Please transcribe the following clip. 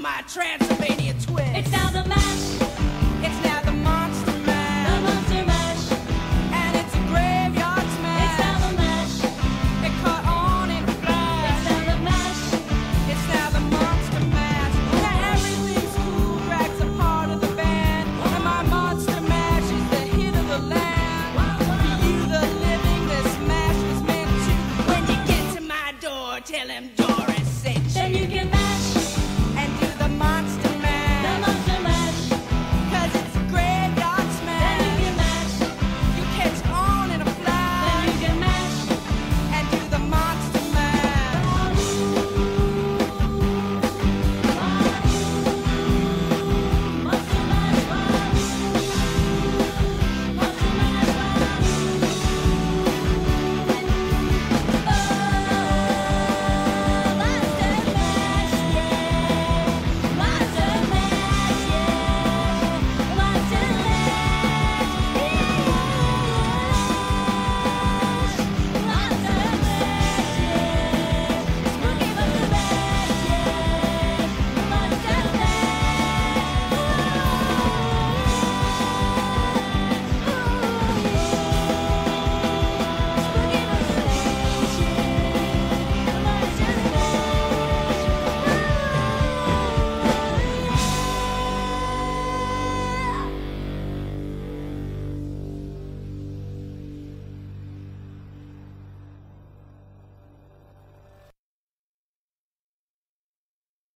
my Transylvania twist. It's now the mash. It's now the monster mash. The monster mash, And it's a graveyard smash. It's now the mash. It caught on in a flash. It's now the mash. It's now the monster mash. Now everything's cool. Drac's a part of the band. And my monster mash is the hit of the land. For you, the living, this mash was meant to. When you get to my door, tell him Boris sent you. Then you can.